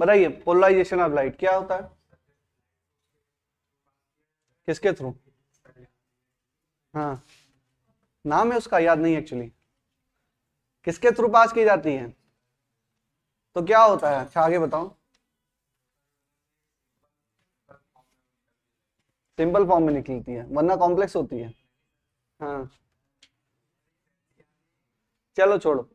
बताइए polarisation of light क्या होता है किसके थ्रू हाँ नाम है उसका याद नहीं एक्चुअली किसके थ्रू पास की जाती है तो क्या होता है अच्छा आगे बताओ सिंपल फॉर्म में निकलती है वरना कॉम्प्लेक्स होती है हाँ चलो छोड़ो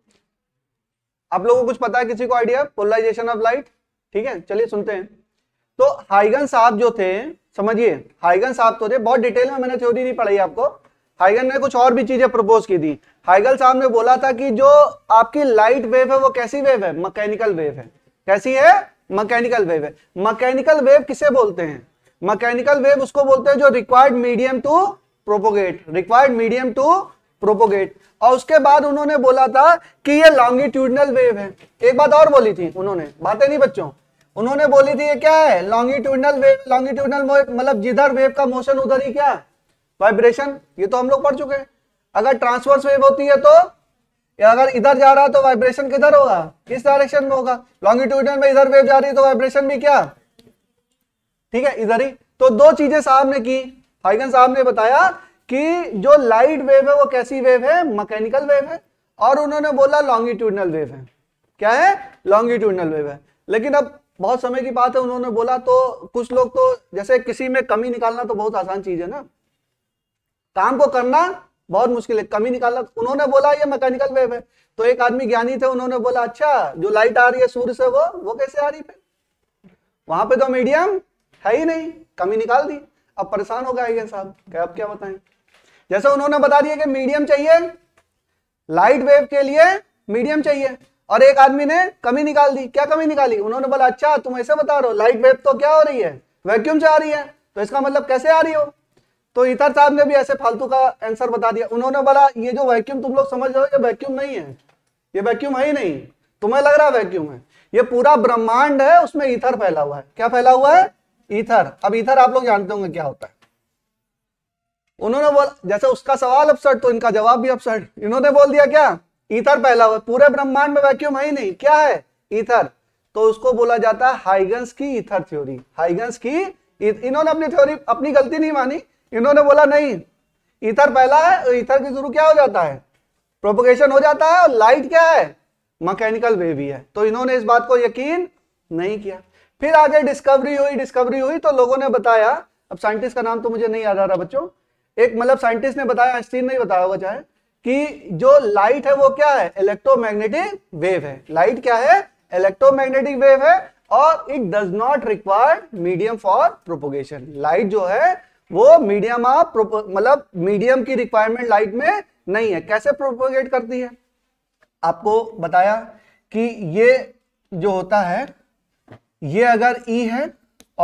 आप लोगों को कुछ पता है किसी को आइडिया पोलराइजेशन ऑफ लाइट ठीक है चलिए सुनते हैं तो हाइगन साहब जो थे समझिए हाइगन साहब तो थे बहुत डिटेल में मैंने थ्योरी नहीं पढ़ाई आपको हाइगन ने कुछ और भी चीजें प्रपोज की थी हाइगन साहब ने बोला था कि जो आपकी लाइट वेव है वो कैसी वेव है मकैनिकल वेव है कैसी है मकैनिकल वेव है मकैनिकल वेव किसे बोलते हैं मकैनिकल वेव उसको बोलते हैं जो required medium to propagate required medium to propagate और उसके बाद उन्होंने बोला था कि ये लॉन्गिट्यूडनल वेव है एक बात और बोली थी उन्होंने बातें नहीं बच्चों उन्होंने बोली थी ये क्या है लॉन्गिट्यूडनल वेव लॉन्गिट्यूडनल मतलब जिधर वेव का मोशन उधर ही क्या वाइब्रेशन ये तो हम लोग पढ़ चुके हैं अगर ट्रांसवर्स वेव होती है तो अगर इधर जा रहा है तो वाइब्रेशन किधर होगा किस डायरेक्शन में होगा लॉन्गिट्यूडनल में इधर वेव जा रही है तो वाइब्रेशन भी क्या ठीक है इधर ही तो दो चीजें साहब ने की फाइगन साहब ने बताया कि जो लाइट वेव है वो कैसी वेव है मैकेनिकल वेव है और उन्होंने बोला लॉन्गिट्यूडनल वेव है क्या है लॉन्गिट्यूडनल वेव है लेकिन अब बहुत समय की बात है उन्होंने बोला तो कुछ लोग तो जैसे किसी में कमी निकालना तो बहुत आसान चीज है ना काम को करना बहुत मुश्किल है कमी निकालना उन्होंने बोला ये मैकेनिकल वेव है तो एक आदमी ज्ञानी थे उन्होंने बोला अच्छा जो लाइट आ रही है सूर्य से वो वो कैसे आ रही फिर वहां पे तो मीडियम है ही नहीं कमी निकाल दी अब परेशान हो गए साहब क्या अब क्या बताएं जैसे उन्होंने बता दिया कि मीडियम चाहिए लाइट वेव के लिए मीडियम चाहिए और एक आदमी ने कमी निकाल दी क्या कमी निकाली उन्होंने बोला अच्छा तुम ऐसे बता रहे हो लाइट वेब तो क्या हो रही है वैक्यूम से आ रही है तो इसका मतलब कैसे आ रही हो तो इतर साहब ने भी ऐसे फालतू का आंसर बता दिया उन्होंने बोला ये जो वैक्यूम तुम लोग समझ रहे हो ये वैक्यूम नहीं है ये वैक्यूम है ही नहीं तुम्हें लग रहा वैक्यूम है ये पूरा ब्रह्मांड है उसमें ईथर फैला हुआ है क्या फैला हुआ है ईथर अब ईथर आप लोग जानते होंगे क्या होता है उन्होंने बोला जैसे उसका सवाल अपसर्ट तो इनका जवाब भी अपसर्ट इन्होंने बोल दिया क्या ईथर फैला हुआ पूरे ब्रह्मांड में वैक्यूम है ही नहीं क्या है ईथर तो उसको बोला जाता है हाइगंस की ईथर थ्योरी हाइगंस की इन्होंने अपनी थ्योरी अपनी गलती नहीं मानी इन्होंने बोला नहीं ईथर फैला है तो ईथर के थ्रू क्या हो जाता है प्रोपोगेशन हो जाता है और लाइट क्या है मैकेनिकल वे भी है तो इन्होंने इस बात को यकीन नहीं किया फिर आगे डिस्कवरी हुई डिस्कवरी हुई तो लोगों ने बताया अब साइंटिस्ट का नाम तो मुझे नहीं याद आ रहा बच्चों एक मतलब साइंटिस्ट ने बताया आइंस्टीन नहीं बताया होगा चाहे कि जो लाइट है वो क्या है इलेक्ट्रोमैग्नेटिक वेव है लाइट क्या है इलेक्ट्रोमैग्नेटिक वेव है और it does not require medium for propagation light जो है वो मीडियम प्रोपो मतलब मीडियम की रिक्वायरमेंट लाइट में नहीं है कैसे प्रोपोगेट करती है आपको बताया कि ये जो होता है ये अगर ई e है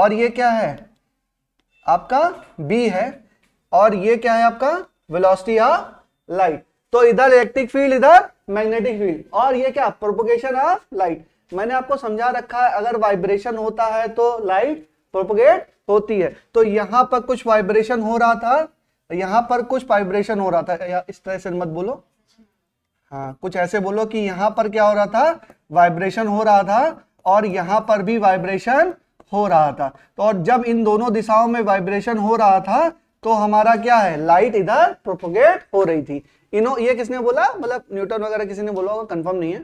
और ये क्या है आपका बी है और ये क्या है आपका वेलोसिटी ऑफ लाइट तो इधर इलेक्ट्रिक फील्ड इधर मैग्नेटिक फील्ड और ये क्या प्रोपोगेशन ऑफ लाइट मैंने आपको समझा रखा है अगर वाइब्रेशन होता है तो लाइट प्रोपोगेट होती है तो यहां पर कुछ वाइब्रेशन हो रहा था यहां पर कुछ वाइब्रेशन हो रहा था इस तरह से मत बोलो हाँ कुछ ऐसे बोलो कि यहां पर क्या हो रहा था वाइब्रेशन हो रहा था और यहां पर भी वाइब्रेशन हो रहा था तो और जब इन दोनों दिशाओं में वाइब्रेशन हो रहा था तो हमारा क्या है लाइट इधर प्रोपोगेट हो रही थी इनो ये किसने बोला मतलब न्यूटन वगैरह किसी ने बोला होगा कंफर्म नहीं है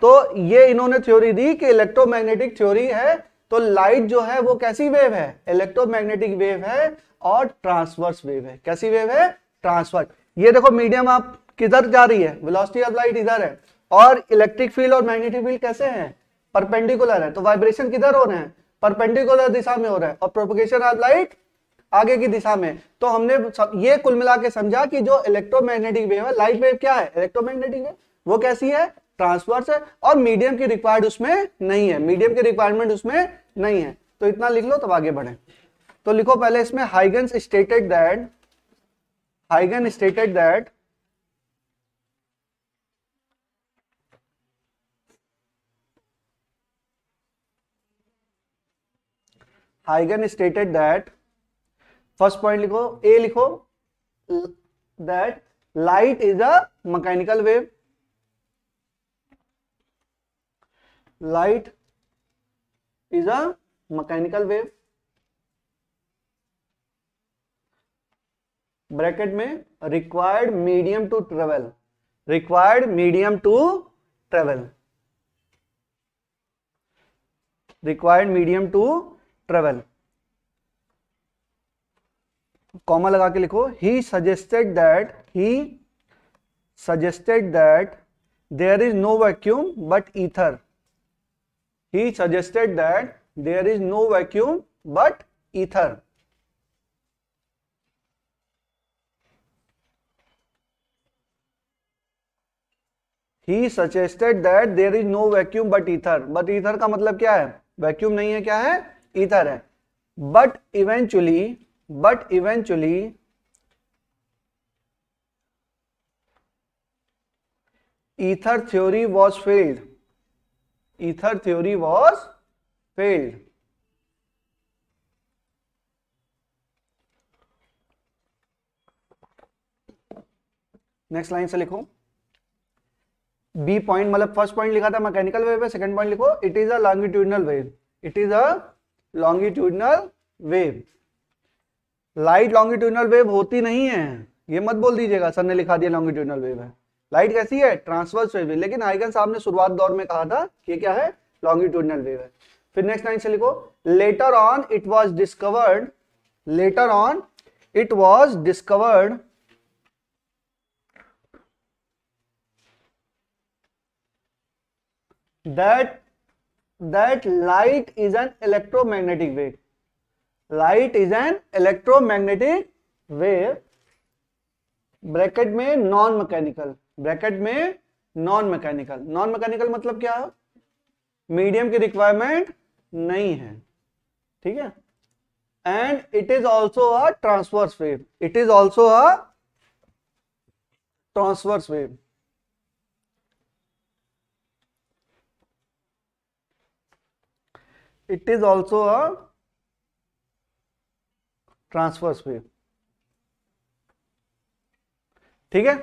तो ये इन्होंने थ्योरी दी कि इलेक्ट्रोमैग्नेटिक थ्योरी है तो लाइट जो है वो कैसी वेव है इलेक्ट्रोमैग्नेटिक वेव है और ट्रांसवर्स वेव है कैसी वेव है ट्रांसवर्स ये देखो मीडियम आप किधर जा रही है वेलोसिटी ऑफ लाइट इधर है और इलेक्ट्रिक फील्ड और मैग्नेटिक फील्ड कैसे हैं परपेंडिकुलर है तो वाइब्रेशन किधर हो रहे हैं परपेंडिकुलर दिशा में हो रहा है और प्रोपोगेशन ऑफ लाइट आगे की दिशा में तो हमने ये कुल मिला के समझा कि जो इलेक्ट्रोमैग्नेटिक वेव है लाइट वेव क्या है इलेक्ट्रोमैग्नेटिक वेव वो कैसी है ट्रांसवर्स है और मीडियम की रिक्वायर्ड उसमें नहीं है मीडियम की रिक्वायरमेंट उसमें नहीं है तो इतना लिख लो तब आगे बढ़े तो लिखो पहले इसमें हाइगन stated that हाइगन stated that Huygens stated that first point लिखो ए लिखो that light is a mechanical wave light is a mechanical wave bracket में required medium to travel required medium to travel required medium to travel comma लगा के लिखो he suggested that he suggested that there is no vacuum but ether he suggested that there is no vacuum but ether he suggested that there is no vacuum but ether but ether का मतलब क्या है vacuum नहीं है क्या है ether है but eventually but eventually ether theory was failed ether theory was failed next line से लिखो बी पॉइंट मतलब फर्स्ट पॉइंट लिखा था मैकेनिकल वेव है सेकंड पॉइंट लिखो it is a longitudinal wave it is a longitudinal wave light longitudinal wave होती नहीं है ये मत बोल दीजिएगा सर ने लिखा दिया लॉन्गिट्यूडनल वेव है लाइट कैसी है ट्रांसवर्स वेव है लेकिन आइगन साहब ने शुरुआत दौर में कहा था कि क्या है लॉन्गिट्यूडनल वेव है फिर नेक्स्ट लाइन से लिखो later on it was discovered later on it was discovered that that light is an electromagnetic wave light is an electromagnetic wave bracket में नॉन मैकेनिकल ब्रैकेट में नॉन मैकेनिकल नॉन मैकेनिकल मतलब क्या medium की requirement नहीं है ठीक है and it is also a transverse wave it is also a transverse wave it is also a transverse wave ठीक है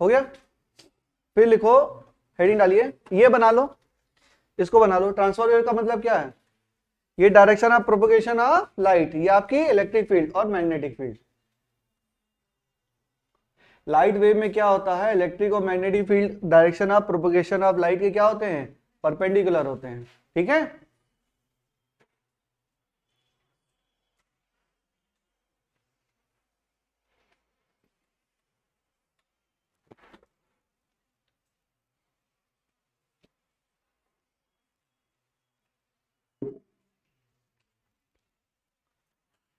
हो गया फिर लिखो हेडिंग डालिए ये बना लो इसको बना लो ट्रांसफर वेव का मतलब क्या है ये direction of propagation of light ये आपकी इलेक्ट्रिक फील्ड और मैग्नेटिक फील्ड लाइट वेव में क्या होता है इलेक्ट्रिक और magnetic field direction of propagation of light के क्या होते हैं परपेंडिकुलर होते हैं ठीक है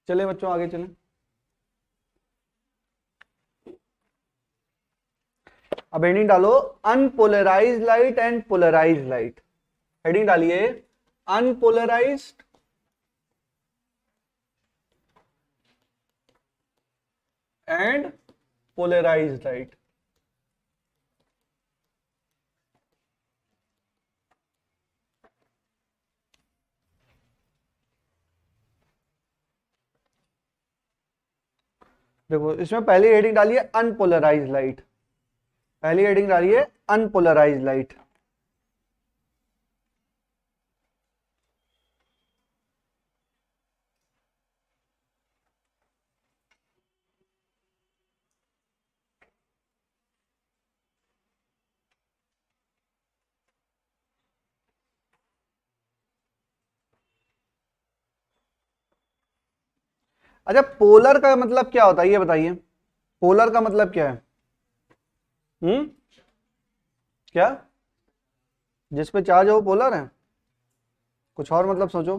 चले बच्चों आगे चले अब हेडिंग डालो unpolarise light and polarise light heading डालिए अनपोलराइज एंड पोलराइज लाइट देखो इसमें पहली हेडिंग डालिए अनपोलराइज लाइट पहली हेडिंग डालिए अनपोलराइज लाइट अच्छा पोलर का मतलब क्या होता है ये बताइए पोलर का मतलब क्या है हम्म क्या पे चार्ज है वो पोलर है कुछ और मतलब सोचो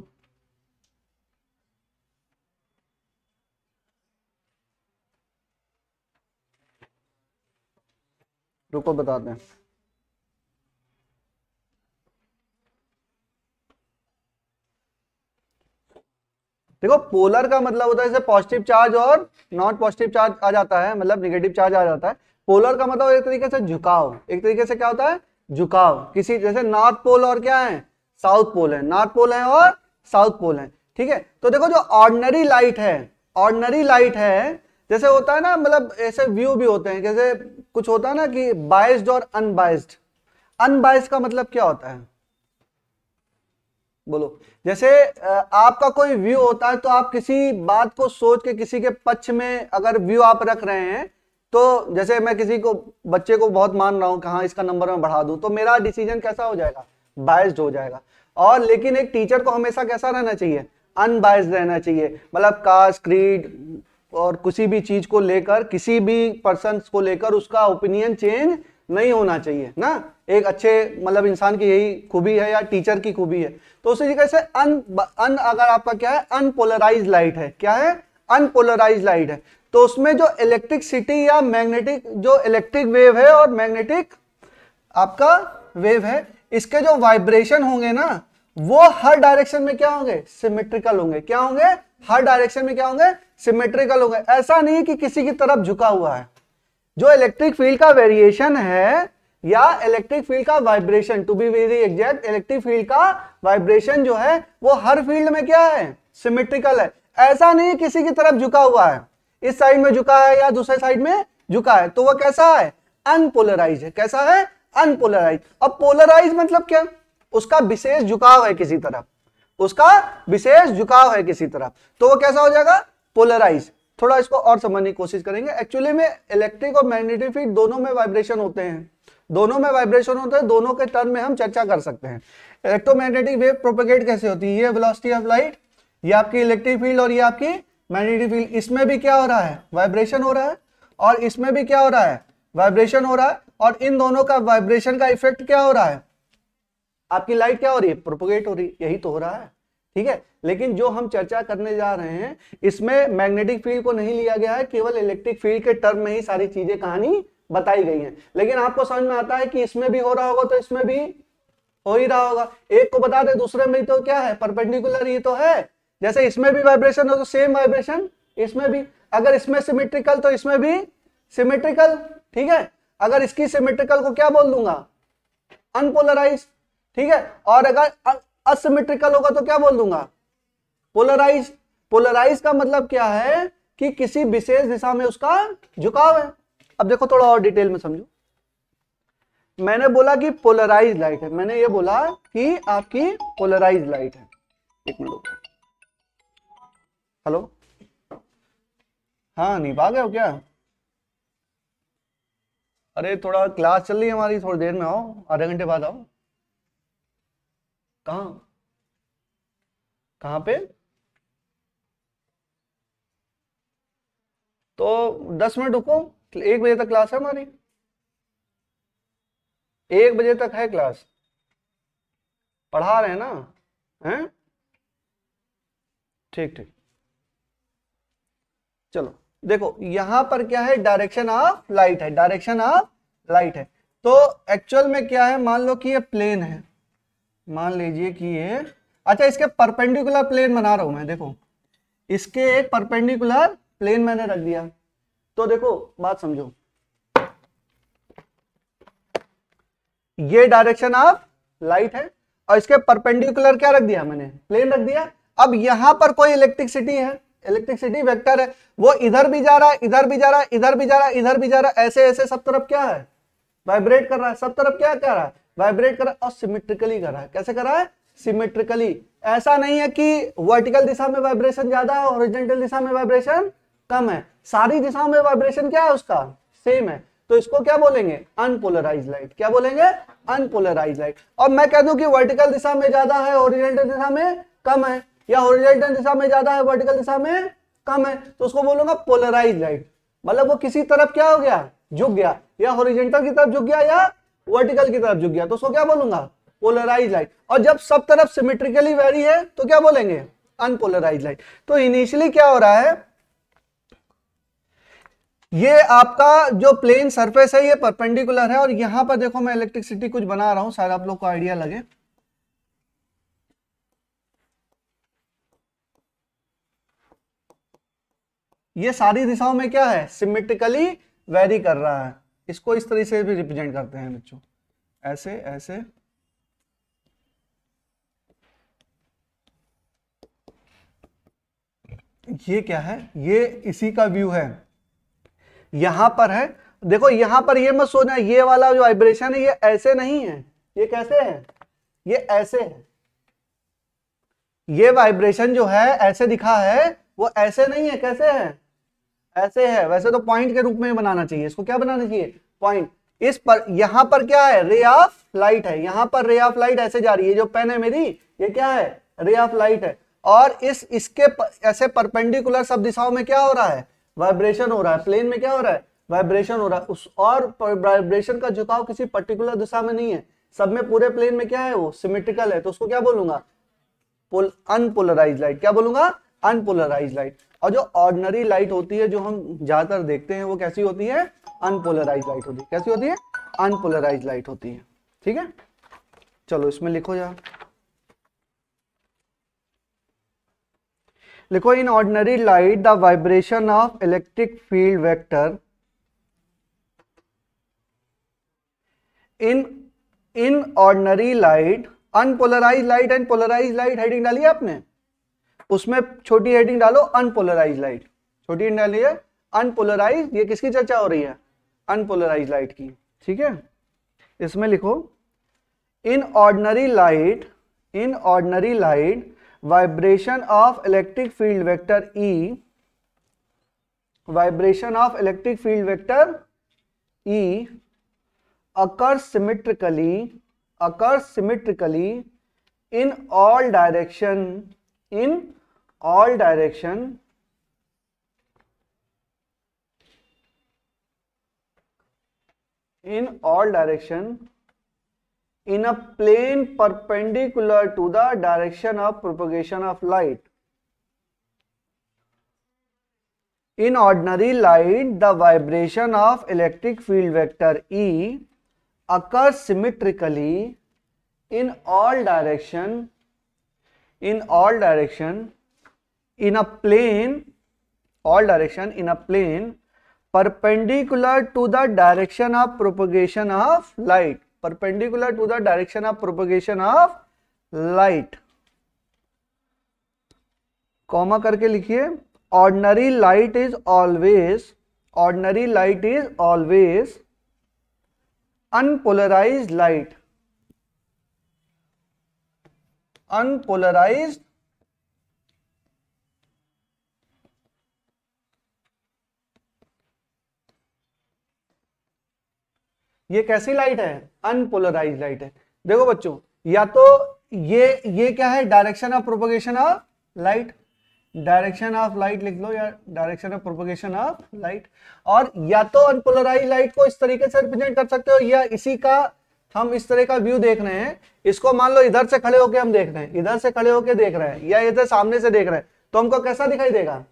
रुको बताते हैं देखो पोलर का मतलब होता है जैसे पॉजिटिव चार्ज और नॉन पॉजिटिव चार्ज आ जाता है मतलब निगेटिव चार्ज आ जाता है पोलर का मतलब एक तरीके से झुकाव एक तरीके से क्या होता है झुकाव किसी जैसे नॉर्थ पोल और क्या है साउथ पोल है नॉर्थ पोल है और साउथ पोल है ठीक है तो देखो जो ऑर्डनरी लाइट है ऑर्डनरी लाइट है जैसे होता है ना मतलब ऐसे व्यू भी होते हैं जैसे कुछ होता है ना कि बाइस्ड और अनबाइस्ड अनबाइस्ड का मतलब क्या होता है बोलो जैसे आपका कोई व्यू होता है तो आप किसी बात को सोच के किसी के पक्ष में अगर व्यू आप रख रहे हैं तो जैसे मैं किसी को बच्चे को बहुत मान रहा हूं कहाँ इसका नंबर मैं बढ़ा दूं तो मेरा डिसीजन कैसा हो जाएगा बायस्ड हो जाएगा और लेकिन एक टीचर को हमेशा कैसा रहना चाहिए अनबायस रहना चाहिए मतलब कास्ट क्रीड और किसी भी चीज को लेकर किसी भी पर्सन को लेकर उसका ओपिनियन चेंज नहीं होना चाहिए ना एक अच्छे मतलब इंसान की यही खूबी है या टीचर की खूबी है तो उसी तरीके से अन अन अगर आपका क्या है अनपोलराइज लाइट है क्या है अनपोलराइज लाइट है तो उसमें जो सिटी या मैग्नेटिक जो इलेक्ट्रिक वेव है और मैग्नेटिक आपका वेव है इसके जो वाइब्रेशन होंगे ना वो हर डायरेक्शन में क्या होंगे सिमेट्रिकल होंगे क्या होंगे हर डायरेक्शन में क्या होंगे सिमेट्रिकल होंगे ऐसा नहीं कि किसी की तरफ झुका हुआ है जो इलेक्ट्रिक फील्ड का वेरिएशन है या इलेक्ट्रिक फील्ड का vibration to be very exact electric field का वाइब्रेशन जो है वो हर फील्ड में क्या है सिमेट्रिकल है ऐसा नहीं किसी की तरफ झुका हुआ है इस साइड में झुका है या दूसरे साइड में झुका है तो वह कैसा है अनपोलराइज है कैसा है अनपोलराइज अब पोलराइज मतलब क्या उसका विशेष झुकाव है किसी तरफ उसका विशेष झुकाव है किसी तरफ तो वो कैसा हो जाएगा पोलराइज थोड़ा इसको और समझने की कोशिश करेंगे एक्चुअली में इलेक्ट्रिक और मैग्नेटिक फील्ड दोनों में वाइब्रेशन होते हैं दोनों में वाइब्रेशन होते हैं दोनों के टर्म में हम चर्चा कर सकते हैं इलेक्ट्रोमैग्नेटिक वेव प्रोपेगेट कैसे होती है ये वेलोसिटी ऑफ लाइट ये आपकी इलेक्ट्रिक फील्ड और ये आपकी मैग्नेटिक फील्ड इसमें भी क्या हो रहा है वाइब्रेशन हो रहा है और इसमें भी क्या हो रहा है वाइब्रेशन हो रहा है और इन दोनों का वाइब्रेशन का इफेक्ट क्या हो रहा है आपकी लाइट क्या हो रही है प्रोपोगेट हो रही है यही तो हो रहा है ठीक है लेकिन जो हम चर्चा करने जा रहे हैं इसमें मैग्नेटिक फील्ड को नहीं लिया गया है केवल इलेक्ट्रिक फील्ड के टर्म में ही सारी चीजें कहानी बताई गई हैं लेकिन आपको समझ में आता है कि इसमें भी हो रहा होगा तो इसमें भी हो ही रहा होगा एक को बता दे दूसरे में तो क्या है परपेंडिकुलर ये तो है जैसे इसमें भी वाइब्रेशन हो तो सेम वाइब्रेशन इसमें भी अगर इसमें सिमेट्रिकल तो इसमें भी सिमेट्रिकल ठीक है अगर इसकी सिमेट्रिकल को क्या बोल दूंगा अनपोलराइज ठीक है और अगर असिमेट्रिकल होगा तो क्या बोल दूंगा पोलराइज पोलराइज का मतलब क्या है कि किसी विशेष दिशा में उसका झुकाव है अब देखो थोड़ा और डिटेल में समझो मैंने बोला कि पोलराइज लाइट है मैंने ये बोला कि आपकी पोलराइज लाइट है एक मिनट हेलो हाँ नहीं भाग हो क्या अरे थोड़ा क्लास चल रही है हमारी थोड़ी देर में आओ आधे घंटे बाद आओ कहा कहां पे तो दस मिनट रुको एक बजे तक क्लास है हमारी एक बजे तक है क्लास पढ़ा रहे हैं ना हैं ठीक ठीक चलो देखो यहां पर क्या है डायरेक्शन ऑफ लाइट है डायरेक्शन ऑफ लाइट है तो एक्चुअल में क्या है मान लो कि ये प्लेन है मान लीजिए कि ये अच्छा इसके परपेंडिकुलर प्लेन बना रहा हूं मैं देखो इसके एक परपेंडिकुलर प्लेन मैंने रख दिया तो देखो बात समझो ये डायरेक्शन ऑफ लाइट है और इसके परपेंडिकुलर क्या रख दिया मैंने प्लेन रख दिया अब यहां पर कोई इलेक्ट्रिसिटी है इलेक्ट्रिसिटी वेक्टर है वो इधर भी जा रहा है इधर भी जा रहा है इधर भी जा रहा है इधर भी जा रहा है ऐसे ऐसे सब तरफ क्या है वाइब्रेट कर रहा है सब तरफ क्या कर रहा है वाइब्रेट कर रहा है और सिमेट्रिकली कर रहा है कैसे कर रहा है सिमेट्रिकली ऐसा नहीं है कि वर्टिकल दिशा में वाइब्रेशन ज्यादा है ओरिजेंटल दिशा में वाइब्रेशन कम है सारी दिशाओं में वाइब्रेशन क्या है उसका सेम है तो इसको क्या बोलेंगे अनपोलराइज लाइट क्या बोलेंगे अनपोलराइज लाइट और मैं कह दूं कि वर्टिकल दिशा में ज्यादा है ओरिजेंटल दिशा में कम है या ओरिजेंटल दिशा में ज्यादा है वर्टिकल दिशा में कम है तो उसको बोलूंगा पोलराइज लाइट मतलब वो किसी तरफ क्या हो गया झुक गया या ओरिजेंटल की तरफ झुक गया या वर्टिकल की तरफ झुक गया तो उसको क्या बोलूंगा पोलराइज लाइट और जब सब तरफ सिमेट्रिकली वेरी है तो क्या बोलेंगे अनपोलराइज लाइट तो इनिशियली क्या हो रहा है ये आपका जो प्लेन सरफेस है ये परपेंडिकुलर है और यहां पर देखो मैं इलेक्ट्रिसिटी कुछ बना रहा हूं शायद आप लोग को आइडिया लगे ये सारी दिशाओं में क्या है सिमेट्रिकली वेरी कर रहा है इसको इस तरीके से भी रिप्रेजेंट करते हैं बच्चों ऐसे ऐसे ये क्या है ये इसी का व्यू है यहां पर है देखो यहां पर ये मत सोचना ये वाला जो वाइब्रेशन है ये ऐसे नहीं है ये कैसे है ये ऐसे है ये वाइब्रेशन जो है ऐसे दिखा है वो ऐसे नहीं है कैसे है ऐसे है वैसे तो पॉइंट के रूप में बनाना चाहिए इसको क्या बनाना चाहिए पॉइंट इस पर यहां पर क्या है रे ऑफ लाइट है यहां पर रे ऑफ लाइट ऐसे जा रही है जो पेन है मेरी ये क्या है रे ऑफ लाइट है और इस इसके प, ऐसे परपेंडिकुलर सब दिशाओं में क्या हो रहा है वाइब्रेशन हो रहा है प्लेन में क्या हो रहा है वाइब्रेशन हो रहा है उस और वाइब्रेशन का झुकाव किसी पर्टिकुलर दिशा में नहीं है सब में पूरे प्लेन में क्या है वो सिमेट्रिकल है तो उसको क्या बोलूंगा अनपोलराइज लाइट क्या बोलूंगा अनपोलराइज लाइट और जो ऑर्डनरी लाइट होती है जो हम ज्यादातर देखते हैं वो कैसी होती है अनपोलराइज लाइट होती है कैसी होती है अनपोलराइज लाइट होती है ठीक है चलो इसमें लिखो यार लिखो in ordinary light the vibration of electric field vector in in ordinary light unpolarized light and polarized light heading डाली आपने उसमें छोटी हेडिंग डालो अनपोलराइज लाइट छोटी हेडिंग डाली है अनपोलराइज ये किसकी चर्चा हो रही है अनपोलराइज लाइट की ठीक है इसमें लिखो in ordinary light in ordinary light vibration of electric field vector E vibration of electric field vector E occur symmetrically occur symmetrically in all direction in all direction in all direction in a plane perpendicular to the direction of propagation of light. In ordinary light, the vibration of electric field vector E occurs symmetrically in all direction in all direction in a plane all direction in a plane perpendicular to the direction of propagation of light perpendicular to the direction of propagation of light comma करके लिखिए ordinary light is always ordinary light is always unpolarized light unpolarized ये कैसी light है unpolarize light है देखो बच्चों या तो ये ये क्या है direction of propagation of light direction of light लिख लो या direction of propagation of light और या तो अनपोलराइज लाइट को इस तरीके से रिप्रेजेंट कर सकते हो या इसी का हम इस तरह का व्यू देख रहे हैं इसको मान लो इधर से खड़े होके हम देख रहे हैं इधर से खड़े होके देख रहे हैं या इधर सामने से देख रहे हैं तो हमको कैसा दिखाई देगा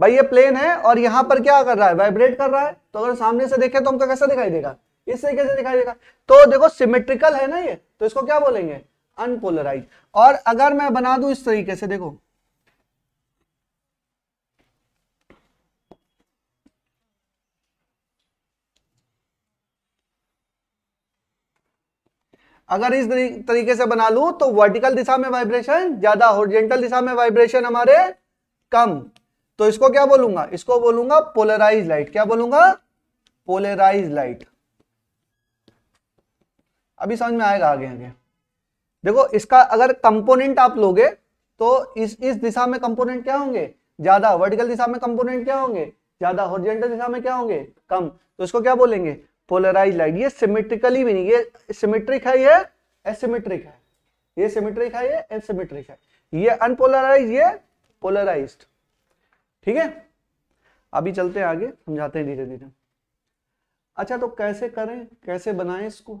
भाई ये प्लेन है और यहां पर क्या कर रहा है वाइब्रेट कर रहा है तो अगर सामने से देखें तो हमको कैसा दिखाई देगा इस तरीके से दिखाई तो देखो सिमेट्रिकल है ना ये तो इसको क्या बोलेंगे अनपोलराइज और अगर मैं बना दू इस तरीके से देखो अगर इस तरीके से बना लू तो वर्टिकल दिशा में वाइब्रेशन ज्यादा हॉरिजेंटल दिशा में वाइब्रेशन हमारे कम तो इसको क्या बोलूंगा इसको बोलूंगा पोलराइज लाइट क्या बोलूंगा पोलराइज लाइट अभी समझ में आएगा आगे आगे देखो इसका अगर कंपोनेंट आप लोगे तो इस इस दिशा में कंपोनेंट क्या होंगे ज्यादा वर्टिकल दिशा में कंपोनेंट क्या होंगे ज्यादा हॉरिजॉन्टल दिशा में क्या होंगे कम तो इसको क्या बोलेंगे पोलराइज लाइट ये सिमेट्रिकली भी नहीं ये सिमेट्रिक है ये एसिमेट्रिक है ये सिमेट्रिक है ये एसिमेट्रिक है ये अनपोलराइज ये पोलराइज ठीक है अभी चलते हैं आगे समझाते हैं धीरे धीरे अच्छा तो कैसे करें कैसे बनाएं इसको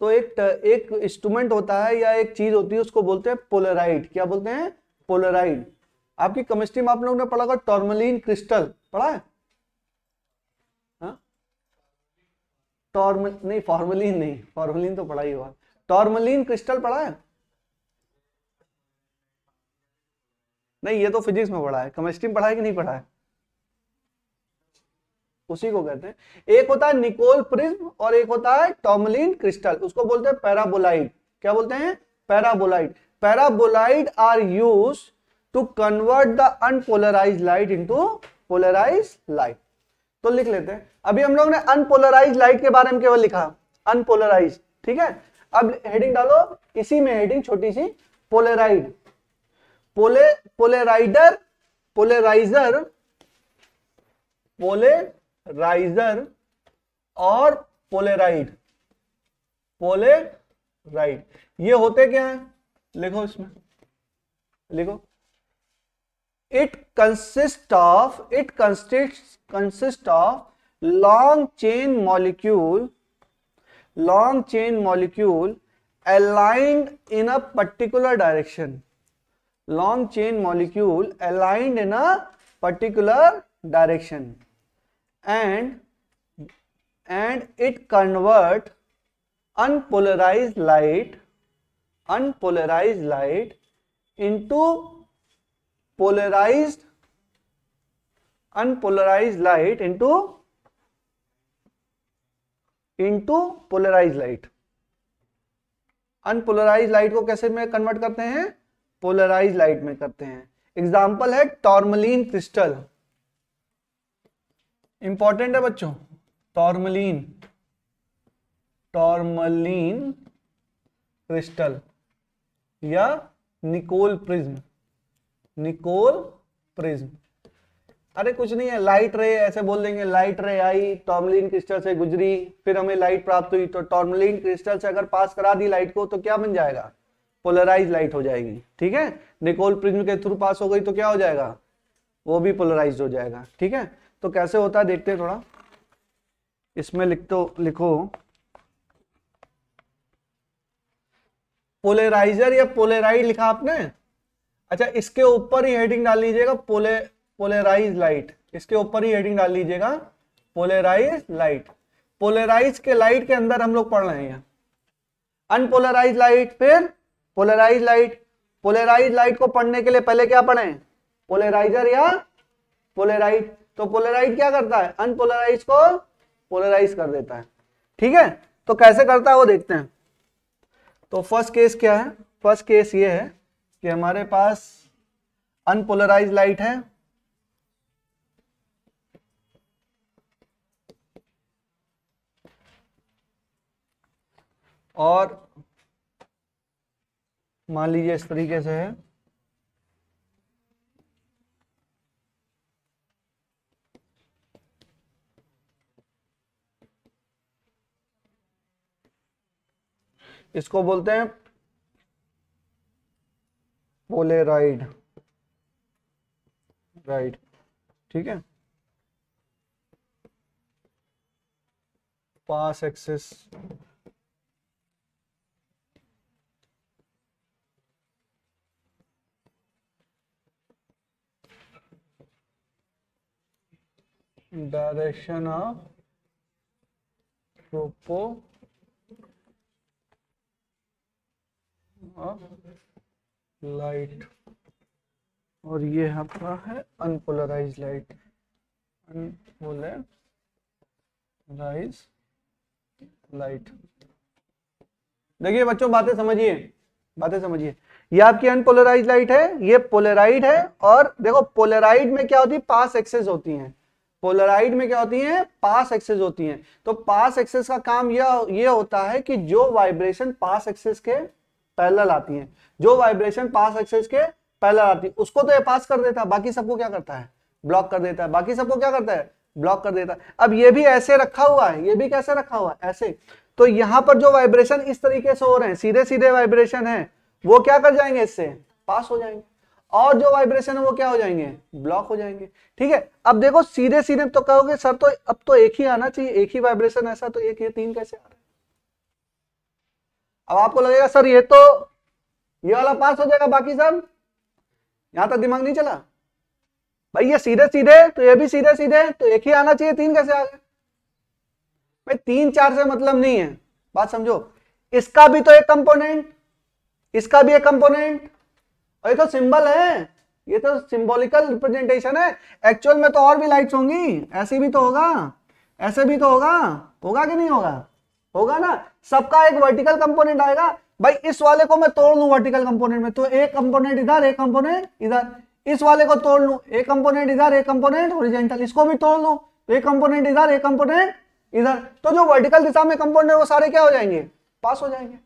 तो एक एक इंस्ट्रूमेंट होता है या एक चीज होती है उसको बोलते हैं पोलराइड क्या बोलते हैं पोलराइड आपकी केमिस्ट्री में आप लोगों ने पढ़ा होगा टॉर्मलिन क्रिस्टल पढ़ा है टॉर्म हाँ? नहीं फॉर्मलिन नहीं फॉर्मलिन तो पढ़ा ही हुआ टॉर्मलिन क्रिस्टल पढ़ा है नहीं ये तो फिजिक्स में पढ़ा है केमिस्ट्री में पढ़ा है कि नहीं पढ़ा है उसी को कहते हैं एक होता है निकोल प्रिज्म और एक होता है टॉमलिन क्रिस्टल उसको बोलते हैं पैराबोलाइड क्या बोलते हैं paraboloid paraboloid are use to convert the unpolarized light into polarized light तो लिख लेते हैं अभी हम लोग ने अनपोलराइज लाइट के बारे में केवल लिखा अनपोलराइज ठीक है अब हेडिंग डालो इसी में हेडिंग छोटी सी पोलराइड पोले पोलेराइडर पोलेराइजर पोले राइजर और पोलेराइड पोलेराइड ये होते क्या है लिखो इसमें लिखो it consist of it consist consist of long chain molecule long chain molecule aligned in a particular direction long chain molecule aligned in a particular direction and and it convert unpolarized light unpolarized light into polarized unpolarized light into into polarized light unpolarized light को कैसे में convert करते हैं polarise light में करते हैं example है tourmaline crystal important है बच्चों टॉर्मलिन टॉर्मलिन क्रिस्टल या निकोल प्रिज्म निकोल प्रिज्म अरे कुछ नहीं है लाइट रे ऐसे बोल देंगे लाइट रे आई टॉर्मलिन क्रिस्टल से गुजरी फिर हमें लाइट प्राप्त हुई तो टॉर्मलिन क्रिस्टल से अगर पास करा दी लाइट को तो क्या बन जाएगा पोलराइज लाइट हो जाएगी ठीक है निकोल प्रिज्म के थ्रू पास हो गई तो क्या हो जाएगा वो भी पोलराइज हो जाएगा ठीक है तो कैसे होता है देखते हैं थोड़ा इसमें लिख तो लिखो पोलेराइजर या पोलेराइड लिखा आपने अच्छा इसके ऊपर ही हेडिंग डाल लीजिएगा पोले पोलेराइज लाइट इसके ऊपर ही हेडिंग डाल लीजिएगा पोलेराइज लाइट पोलेराइज के लाइट के अंदर हम लोग पढ़ रहे हैं अनपोलराइज लाइट फिर पोलराइज लाइट पोलराइज लाइट को पढ़ने के लिए पहले क्या पढ़े पोलराइजर या पोलराइट तो पोलराइड क्या करता है अनपोलराइज को पोलराइज कर देता है ठीक है तो कैसे करता है वो देखते हैं तो फर्स्ट केस क्या है फर्स्ट केस ये है कि हमारे पास अनपोलराइज लाइट है और मान लीजिए इस तरीके से है इसको बोलते हैं पोलेराइड राइड ठीक है pass axis direction of propo of light और ये आपका है अनपोलराइज लाइट अनपोलराइज लाइट देखिए बच्चों बातें समझिए बातें समझिए ये आपकी अनपोलराइज लाइट है ये पोलराइड है और देखो पोलराइड में क्या होती है पास एक्सेस होती हैं पोलराइड में क्या होती है पास एक्सेस होती हैं तो पास एक्सेस का काम यह ये होता है कि जो वाइब्रेशन पास एक्सेस के पैरल आती है जो वाइब्रेशन पास एक्सेस के पैरल आती है उसको तो ये पास कर देता है बाकी सबको क्या करता है ब्लॉक कर देता है बाकी सबको क्या करता है ब्लॉक कर देता है अब ये भी ऐसे रखा हुआ है ये भी कैसे रखा हुआ है ऐसे तो यहाँ पर जो वाइब्रेशन इस तरीके से हो रहे हैं सीधे सीधे वाइब्रेशन है वो क्या कर जाएंगे इससे पास हो जाएंगे और जो वाइब्रेशन है वो क्या हो जाएंगे ब्लॉक हो जाएंगे ठीक है अब देखो सीधे सीधे तो कहोगे सर तो अब तो एक ही आना चाहिए एक ही वाइब्रेशन ऐसा तो एक ये तीन कैसे आ रहा अब आपको लगेगा सर ये तो ये वाला पास हो जाएगा बाकी सब यहां तक दिमाग नहीं चला भाई ये सीधे सीधे तो ये भी सीधे सीधे तो एक ही आना चाहिए तीन कैसे आ गए भाई तीन चार से मतलब नहीं है बात समझो इसका भी तो एक कंपोनेंट इसका भी एक कंपोनेंट और ये तो सिंबल है ये तो सिंबोलिकल रिप्रेजेंटेशन है एक्चुअल में तो और भी लाइट्स होंगी ऐसी भी तो होगा ऐसे भी तो होगा होगा कि नहीं होगा होगा ना सबका एक वर्टिकल कंपोनेंट आएगा भाई इस वाले को मैं तोड़ लू वर्टिकल कंपोनेंट में तो एक कंपोनेंट इधर एक कंपोनेंट इधर इस वाले को तोड़ लू एक कंपोनेंट इधर एक कंपोनेंट ओरिजेंटल इसको भी तोड़ लू एक कंपोनेंट इधर एक कंपोनेंट इधर तो जो वर्टिकल दिशा में कंपोनेंट वो सारे क्या हो जाएंगे पास हो जाएंगे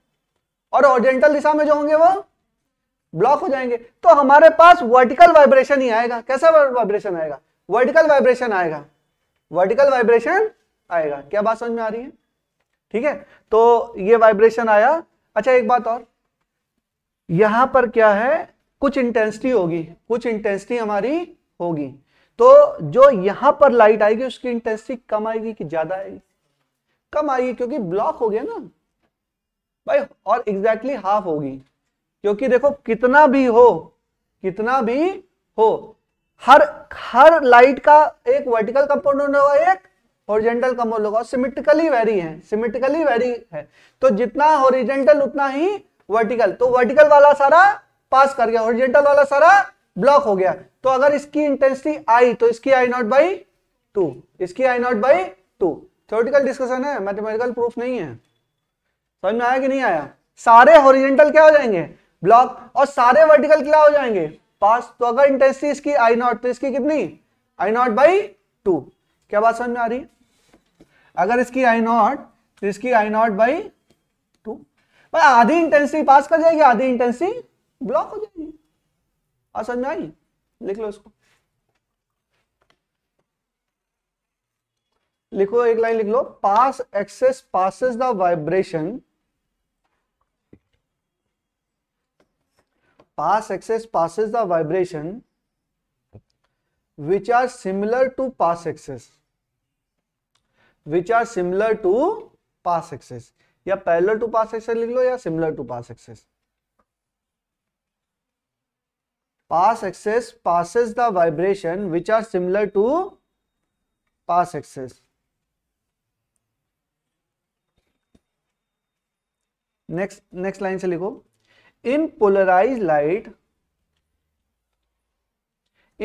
और ओरिजेंटल दिशा में जो होंगे वो ब्लॉक हो जाएंगे तो हमारे पास वर्टिकल वाइब्रेशन ही आएगा कैसा वाइब्रेशन आएगा वर्टिकल वाइब्रेशन आएगा वर्टिकल वाइब्रेशन आएगा क्या बात समझ में आ रही है ठीक है तो ये वाइब्रेशन आया अच्छा एक बात और यहां पर क्या है कुछ इंटेंसिटी होगी कुछ इंटेंसिटी हमारी होगी तो जो यहां पर लाइट आएगी उसकी इंटेंसिटी कम आएगी कि ज्यादा आएगी कम आएगी क्योंकि ब्लॉक हो गया ना भाई और एग्जैक्टली exactly हाफ होगी क्योंकि देखो कितना भी हो कितना भी हो हर हर लाइट का एक वर्टिकल कंपोनेंट होगा एक हॉरिजेंटल कम होगा सिमिट्रिकली वेरी है सिमिट्रिकली वेरी है तो जितना हॉरिजेंटल उतना ही वर्टिकल तो वर्टिकल वाला सारा पास कर गया हॉरिजेंटल वाला सारा ब्लॉक हो गया तो अगर इसकी इंटेंसिटी आई तो इसकी आई नॉट बाई टू इसकी I not by two theoretical discussion है मैथमेटिकल प्रूफ नहीं है समझ में आया कि नहीं आया सारे हॉरिजेंटल क्या हो जाएंगे ब्लॉक और सारे वर्टिकल क्या हो जाएंगे पास तो अगर इंटेंसिटी इसकी आई नॉट तो इसकी कितनी आई नॉट बाई टू क्या बात समझ में आ रही है अगर इसकी आई नॉट तो इसकी आई नॉट बाई टू भाई आधी इंटेंसिटी पास कर जाएगी आधी इंटेंसिटी ब्लॉक हो जाएगी और समझ में आई लिख लो इसको लिखो एक लाइन लिख लो pass axis passes the vibration pass axis passes the vibration which are similar to pass axis which are similar to pass axis या पैरेलल टू पास एक्सेस लिख लो या similar to pass axis pass axis passes the vibration which are similar to pass axis next next line से लिखो in polarized light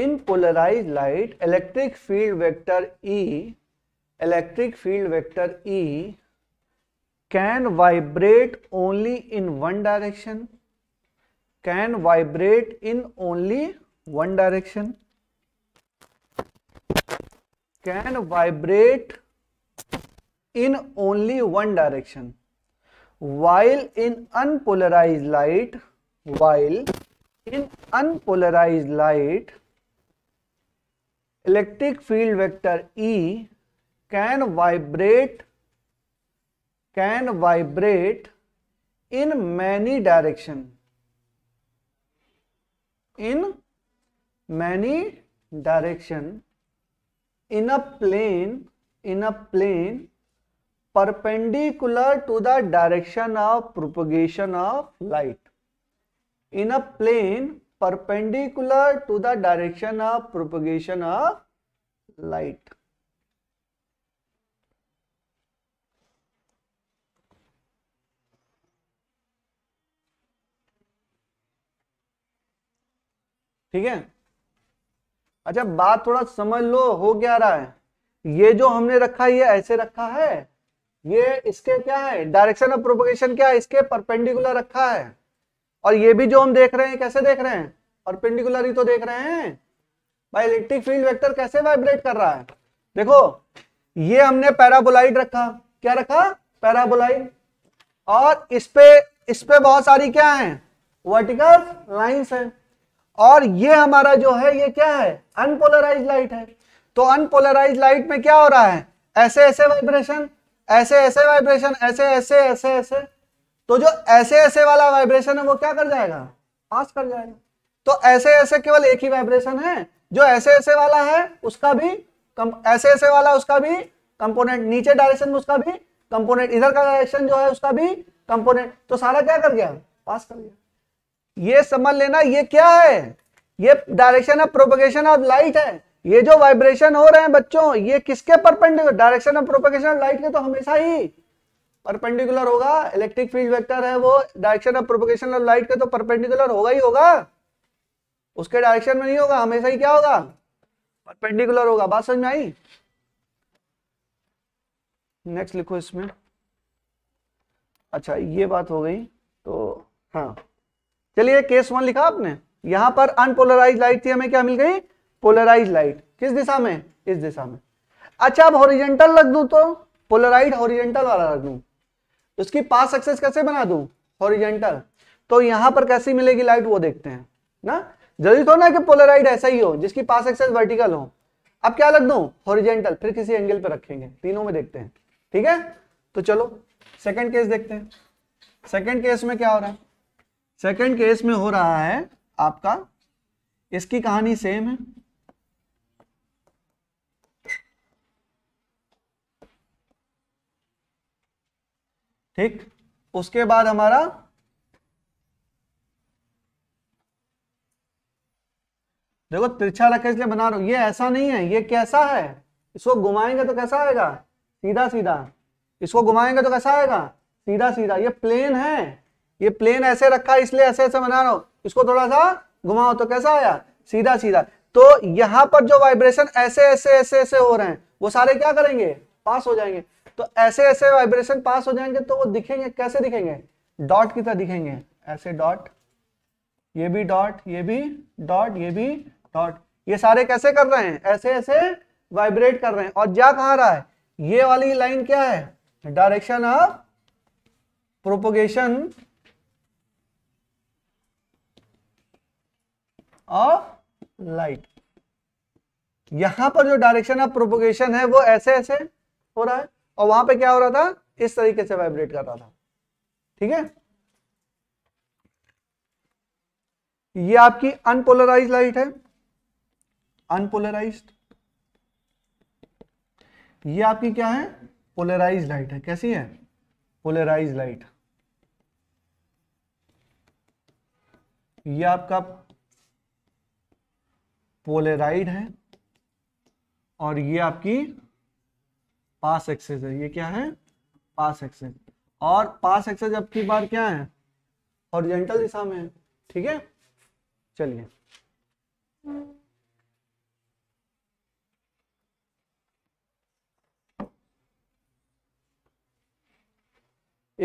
in polarized light electric field vector E electric field vector E can vibrate only in one direction, can vibrate in only one direction, can vibrate in only one direction while in unpolarized light while in unpolarized light electric field vector E can vibrate in many direction, in a plane perpendicular to the direction of propagation of light, in a plane perpendicular to the direction of propagation of light. ठीक है अच्छा बात थोड़ा समझ लो हो क्या रहा है ये जो हमने रखा ये ऐसे रखा है ये इसके क्या है डायरेक्शन ऑफ प्रोपोगेशन क्या है इसके परपेंडिकुलर रखा है और ये भी जो हम देख रहे हैं कैसे देख रहे हैं परपेंडिकुलर ही तो देख रहे हैं भाई इलेक्ट्रिक फील्ड वेक्टर कैसे वाइब्रेट कर रहा है देखो ये हमने पैराबोलाइड रखा क्या रखा पैराबोलाइड और इस पे इस पे बहुत सारी क्या है वर्टिकल लाइंस है और ये हमारा जो है ये क्या है अनपोलराइज लाइट है तो अनपोलराइज लाइट में क्या हो रहा है ऐसे ऐसे वाइब्रेशन ऐसे ऐसे वाइब्रेशन ऐसे ऐसे ऐसे ऐसे तो जो ऐसे ऐसे वाला वाइब्रेशन है वो क्या कर जाएगा पास कर जाएगा तो ऐसे ऐसे केवल एक ही वाइब्रेशन है जो ऐसे ऐसे वाला है उसका भी कम ऐसे ऐसे वाला उसका भी कंपोनेंट नीचे डायरेक्शन में उसका भी कंपोनेंट इधर का डायरेक्शन जो है उसका भी कंपोनेंट तो सारा क्या कर गया पास कर गया ये समझ लेना ये क्या है ये direction of propagation of light है ये जो वाइब्रेशन हो रहे हैं बच्चों ये किसके perpendicular direction of propagation of light के तो हमेशा ही परपेंडिकुलर होगा इलेक्ट्रिक फील्ड वेक्टर है वो direction of propagation of light के तो परपेंडिकुलर होगा ही होगा उसके डायरेक्शन में नहीं होगा हमेशा ही क्या होगा परपेंडिकुलर होगा बात समझ में आई नेक्स्ट लिखो इसमें अच्छा ये बात हो गई तो हाँ चलिए केस वन लिखा आपने यहां पर अनपोलराइज लाइट थी हमें क्या मिल गई पोलराइज लाइट किस दिशा में इस दिशा में अच्छा अब हॉरिजेंटल रख दू तो पोलराइड हॉरिजेंटल वाला रख दू उसकी पास सक्सेस कैसे बना दू हॉरिजेंटल तो यहां पर कैसी मिलेगी लाइट वो देखते हैं ना जरूरी तो ना कि पोलराइड ऐसा ही हो जिसकी पास एक्सेस वर्टिकल हो अब क्या लग दू हॉरिजेंटल फिर किसी एंगल पर रखेंगे तीनों में देखते हैं ठीक है तो चलो सेकंड केस देखते हैं सेकंड केस में क्या हो रहा है सेकंड केस में हो रहा है आपका इसकी कहानी सेम है ठीक उसके बाद हमारा देखो तिरछा रखे इसलिए बना रहा हूं ये ऐसा नहीं है ये कैसा है इसको घुमाएंगे तो कैसा आएगा सीधा सीधा इसको घुमाएंगे तो कैसा आएगा सीधा सीधा ये प्लेन है ये प्लेन ऐसे रखा इसलिए ऐसे ऐसे बना रहा हूं इसको थोड़ा सा घुमाओ तो कैसा आया सीधा सीधा तो यहां पर जो वाइब्रेशन ऐसे ऐसे ऐसे ऐसे हो रहे हैं वो सारे क्या करेंगे पास हो जाएंगे तो ऐसे ऐसे वाइब्रेशन पास हो जाएंगे तो वो दिखेंगे कैसे दिखेंगे डॉट की तरह दिखेंगे ऐसे डॉट ये भी डॉट ये भी डॉट ये भी डॉट ये सारे कैसे कर रहे हैं ऐसे ऐसे वाइब्रेट कर रहे हैं और जा कहा रहा है ये वाली लाइन क्या है direction of propagation of light यहां पर जो डायरेक्शन ऑफ प्रोपोगेशन है वो ऐसे ऐसे हो रहा है और वहां पे क्या हो रहा था इस तरीके से वाइब्रेट कर रहा था ठीक है ये आपकी अनपोलराइज लाइट है अनपोलराइज ये आपकी क्या है पोलराइज लाइट है कैसी है पोलराइज लाइट ये आपका पोलेराइड है और ये आपकी पास एक्सेस है ये क्या है पास एक्सेस और पास एक्सेस आपकी की बार क्या है हॉरिजेंटल दिशा में है ठीक है चलिए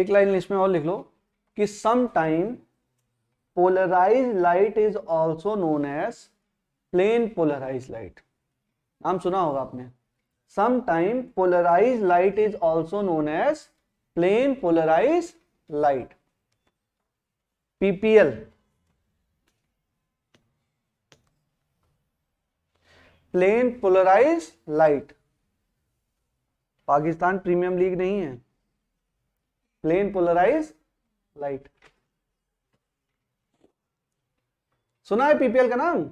एक लाइन इसमें और लिख लो कि some time polarized light is also known as plane polarized light नाम सुना होगा आपने time polarized light is also known as plane polarized light PPL plane polarized light Pakistan premium league नहीं है प्लेन पोलराइज लाइट सुना है PPL का नाम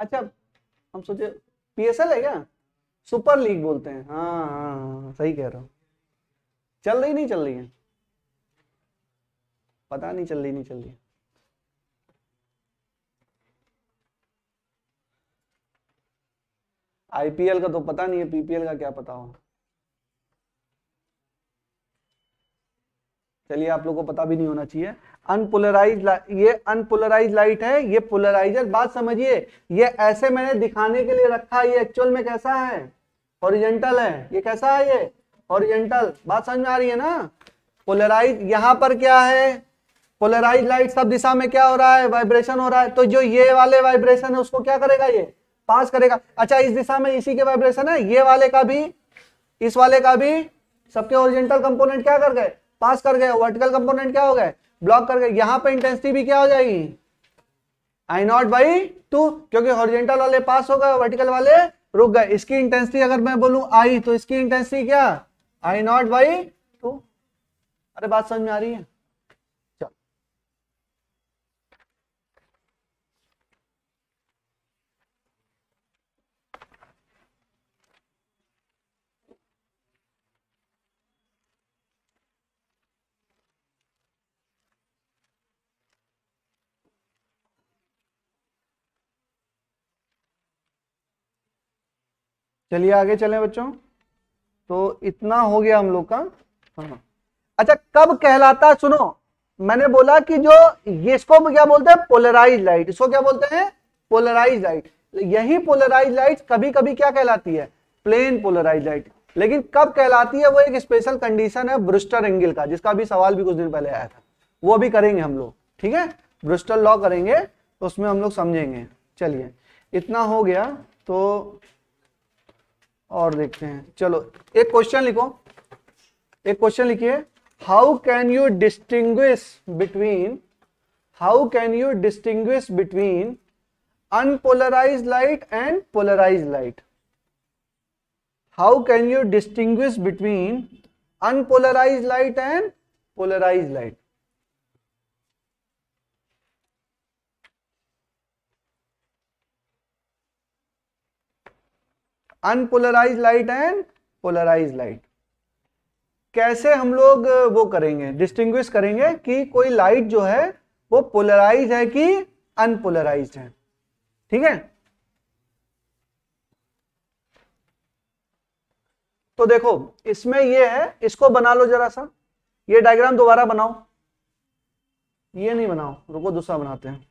अच्छा हम सोचे पीएसएल है क्या सुपर लीग बोलते हैं हाँ हाँ हाँ सही कह रहा हूँ चल रही नहीं चल रही है पता नहीं चल रही नहीं चल रही आईपीएल का तो पता नहीं है पीपीएल का क्या पता हो चलिए आप लोग को पता भी नहीं होना चाहिए अनपोलराइज ये अनपोलराइज लाइट है ये पोलराइजर बात समझिए ये ऐसे मैंने दिखाने के लिए रखा है ये एक्चुअल में कैसा है ओरिजेंटल है ये कैसा है ये ओरिजेंटल बात समझ में आ रही है ना पोलराइज यहाँ पर क्या है पोलराइज लाइट सब दिशा में क्या हो रहा है वाइब्रेशन हो रहा है तो जो ये वाले वाइब्रेशन है उसको क्या करेगा ये पास करेगा अच्छा इस दिशा में इसी के वाइब्रेशन है ये वाले का भी इस वाले का भी सबके ओरिजेंटल कंपोनेंट क्या कर गए पास कर गए वर्टिकल कंपोनेंट क्या हो गए ब्लॉक करके यहां पे इंटेंसिटी भी क्या हो जाएगी आई नॉट बाई टू क्योंकि हॉरिजेंटल वाले पास होगा वर्टिकल वाले रुक गए इसकी इंटेंसिटी अगर मैं बोलू आई तो इसकी इंटेंसिटी क्या आई नॉट बाई टू अरे बात समझ में आ रही है चलिए आगे चले बच्चों तो इतना हो गया हम लोग का हाँ। अच्छा कब कहलाता सुनो मैंने बोला कि जो ये इसको क्या बोलते हैं पोलराइज लाइट इसको क्या बोलते हैं पोलराइज लाइट यही पोलराइज लाइट कभी कभी क्या कहलाती है प्लेन पोलराइज लाइट लेकिन कब कहलाती है वो एक स्पेशल कंडीशन है ब्रिस्टर एंगल का जिसका भी सवाल भी कुछ दिन पहले आया था वो भी करेंगे हम लोग ठीक है ब्रुस्टर लॉ करेंगे तो उसमें हम लोग समझेंगे चलिए इतना हो गया तो और देखते हैं चलो एक क्वेश्चन लिखो एक क्वेश्चन लिखिए how can you distinguish between how can you distinguish between unpolarized light and polarized light how can you distinguish between unpolarized light and polarized light unpolarized light and polarized light कैसे हम लोग वो करेंगे distinguish करेंगे कि कोई light जो है वो पोलराइज है कि अनपोलराइज है ठीक है तो देखो इसमें ये है इसको बना लो जरा सा ये डायग्राम दोबारा बनाओ ये नहीं बनाओ रुको दूसरा बनाते हैं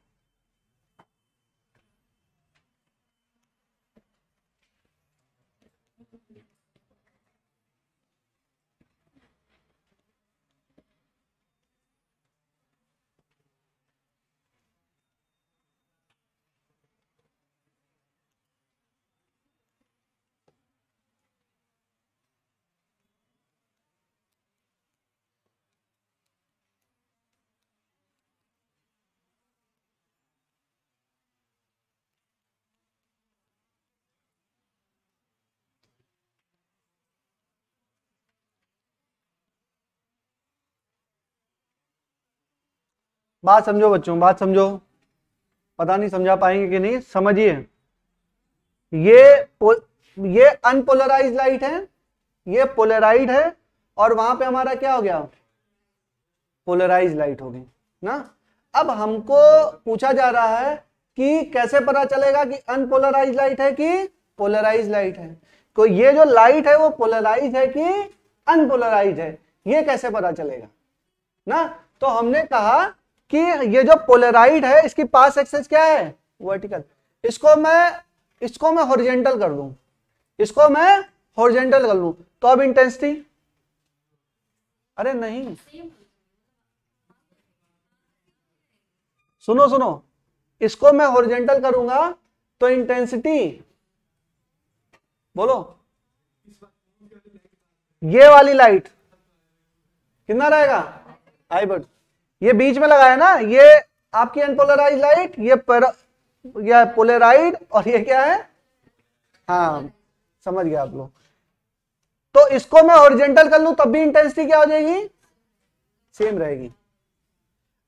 बात समझो बच्चों बात समझो पता नहीं समझा पाएंगे कि नहीं समझिए ये ये अनपोलराइज लाइट है ये पोलराइड है और वहां पे हमारा क्या हो गया पोलराइज लाइट हो गई ना अब हमको पूछा जा रहा है कि कैसे पता चलेगा कि अनपोलराइज लाइट है कि पोलराइज लाइट है तो ये जो लाइट है वो पोलराइज है कि अनपोलराइज है ये कैसे पता चलेगा ना तो हमने कहा कि ये जो पोलराइड है इसकी पास एक्सेस क्या है वर्टिकल इसको मैं इसको मैं हॉरिजेंटल कर दू इसको मैं हॉरिजेंटल कर लू तो अब इंटेंसिटी अरे नहीं सुनो सुनो इसको मैं हॉरिजेंटल करूंगा तो इंटेंसिटी बोलो ये वाली लाइट कितना रहेगा आई बट ये बीच में लगाया ना ये आपकी अनपोलराइज लाइट ये पर यह पोलराइड और ये क्या है हाँ समझ गया आप लोग तो इसको मैं ओरिजेंटल कर लू तब भी इंटेंसिटी क्या हो जाएगी सेम रहेगी